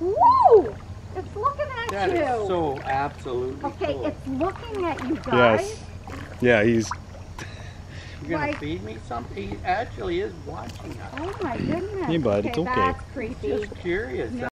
Whoa! It's looking at That you. is so absolutely okay, cool. it's looking at you guys. Yes. Yeah, he's You're gonna like- feed me something? He actually is watching us. Oh my goodness. Hey, bud, it's okay. That's creepy. Just curious.